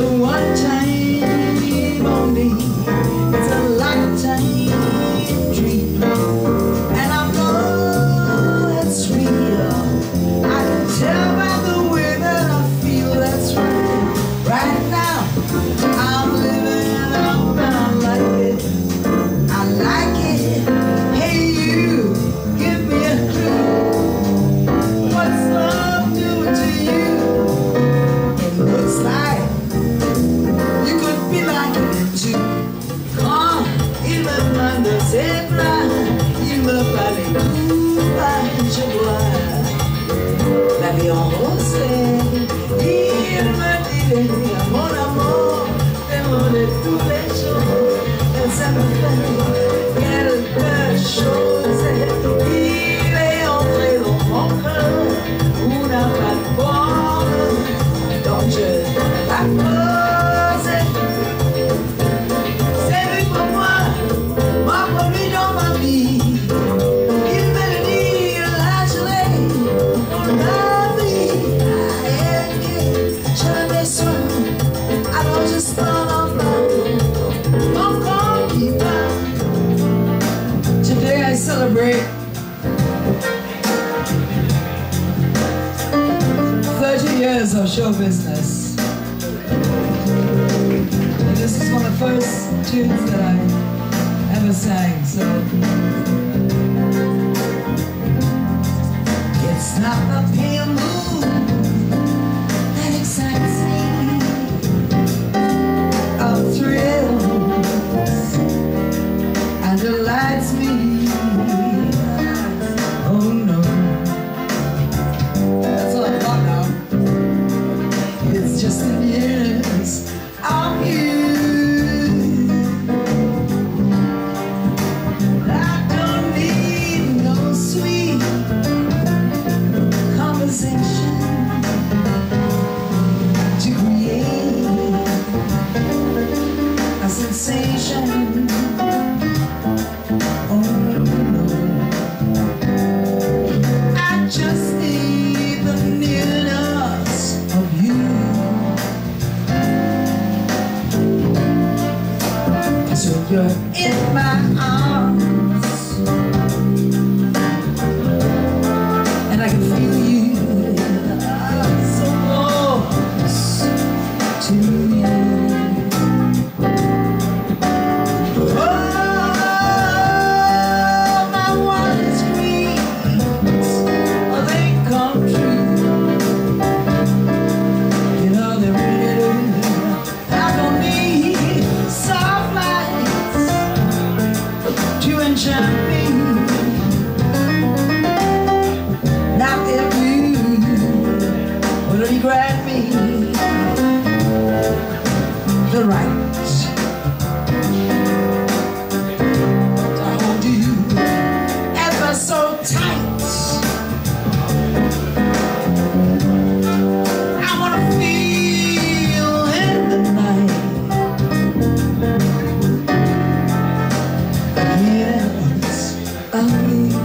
não há demandez tous years of show business. And this is one of the first tunes that I ever sang, so it's not the pale you're in my arms a mim.